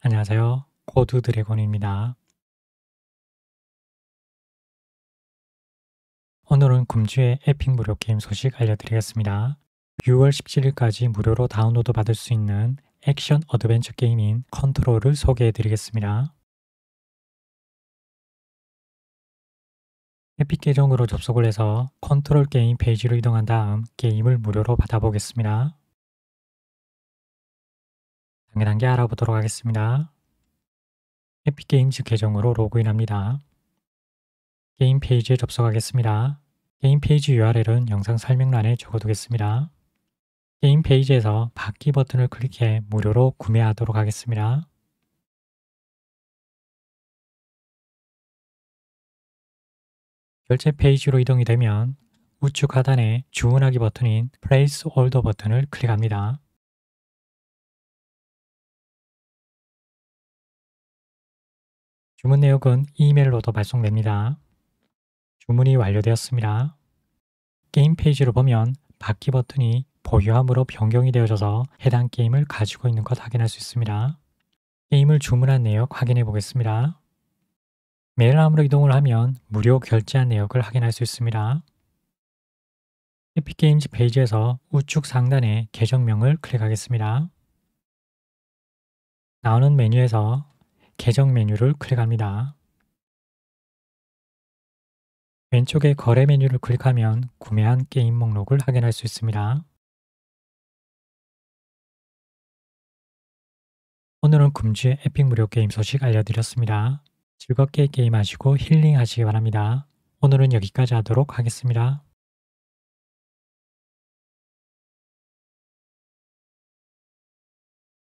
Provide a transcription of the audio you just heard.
안녕하세요. 코드 드래곤입니다. 오늘은 금주의 에픽 무료 게임 소식 알려드리겠습니다. 6월 17일까지 무료로 다운로드 받을 수 있는 액션 어드벤처 게임인 컨트롤을 소개해드리겠습니다. 에픽 계정으로 접속을 해서 컨트롤 게임 페이지로 이동한 다음 게임을 무료로 받아보겠습니다. 단계 단계 알아보도록 하겠습니다. 에픽게임즈 계정으로 로그인합니다. 게임 페이지에 접속하겠습니다. 게임 페이지 URL은 영상 설명란에 적어두겠습니다. 게임 페이지에서 받기 버튼을 클릭해 무료로 구매하도록 하겠습니다. 결제 페이지로 이동이 되면 우측 하단에 주문하기 버튼인 Place Order 버튼을 클릭합니다. 주문 내역은 이메일로도 발송됩니다. 주문이 완료되었습니다. 게임 페이지로 보면 받기 버튼이 보유함으로 변경이 되어져서 해당 게임을 가지고 있는 것 확인할 수 있습니다. 게임을 주문한 내역 확인해 보겠습니다. 메일함으로 이동을 하면 무료 결제한 내역을 확인할 수 있습니다. 에픽게임즈 페이지에서 우측 상단에 계정명을 클릭하겠습니다. 나오는 메뉴에서 계정 메뉴를 클릭합니다. 왼쪽에 거래 메뉴를 클릭하면 구매한 게임 목록을 확인할 수 있습니다. 오늘은 금주의 에픽 무료 게임 소식 알려드렸습니다. 즐겁게 게임하시고 힐링하시기 바랍니다. 오늘은 여기까지 하도록 하겠습니다.